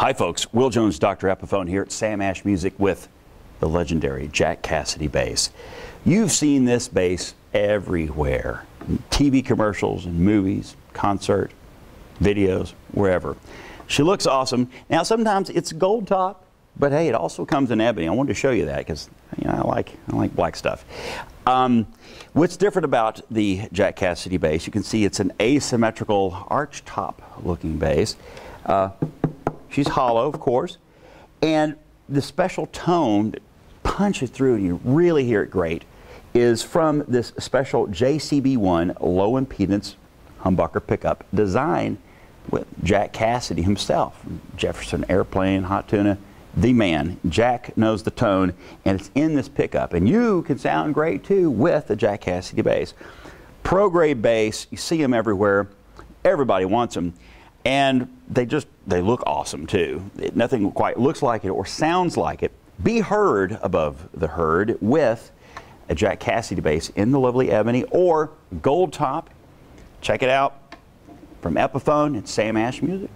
Hi, folks. Will Jones, Dr. Epiphone here at Sam Ash Music with the legendary Jack Casady bass. You've seen this bass everywhere TV commercials and movies, concert, videos, wherever. She looks awesome. Now, sometimes it's gold top, but hey, it also comes in ebony. I wanted to show you that because you know, I like I like black stuff. Um, what's different about the Jack Casady bass? You can see it's an asymmetrical arch top looking bass. Uh, she's hollow, of course, and the special tone that punches through and you really hear it great is from this special JCB1 low impedance humbucker pickup designed with Jack Casady himself, Jefferson Airplane, Hot Tuna, the man. Jack knows the tone, and it's in this pickup. And you can sound great too with the Jack Casady bass. Pro grade bass, you see them everywhere. Everybody wants them. And they just, they look awesome too. It, nothing quite looks like it or sounds like it. Be heard above the herd with a Jack Casady bass in the lovely ebony or gold top. Check it out from Epiphone and Sam Ash Music.